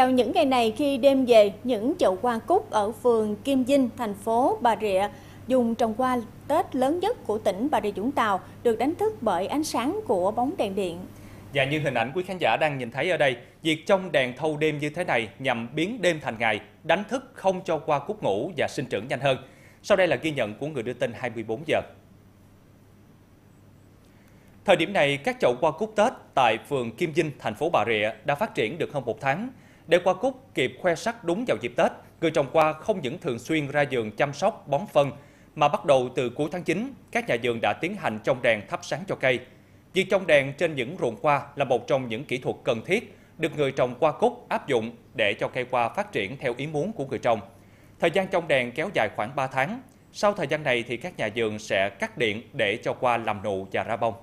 Vào những ngày này khi đêm về, những chậu hoa cúc ở phường Kim Dinh, thành phố Bà Rịa dùng trồng hoa Tết lớn nhất của tỉnh Bà Rịa Vũng Tàu được đánh thức bởi ánh sáng của bóng đèn điện. Và như hình ảnh quý khán giả đang nhìn thấy ở đây, việc trong đèn thâu đêm như thế này nhằm biến đêm thành ngày, đánh thức không cho hoa cúc ngủ và sinh trưởng nhanh hơn. Sau đây là ghi nhận của người đưa tin 24 giờ. Thời điểm này, các chậu hoa cúc Tết tại phường Kim Dinh, thành phố Bà Rịa đã phát triển được hơn một tháng. Để qua cúc kịp khoe sắc đúng vào dịp Tết, người trồng qua không những thường xuyên ra vườn chăm sóc, bón phân, mà bắt đầu từ cuối tháng 9, các nhà vườn đã tiến hành trong đèn thắp sáng cho cây. Việc trong đèn trên những ruộng qua là một trong những kỹ thuật cần thiết được người trồng qua cúc áp dụng để cho cây qua phát triển theo ý muốn của người trồng. Thời gian trong đèn kéo dài khoảng 3 tháng. Sau thời gian này thì các nhà vườn sẽ cắt điện để cho qua làm nụ và ra bông.